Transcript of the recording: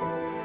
Bye.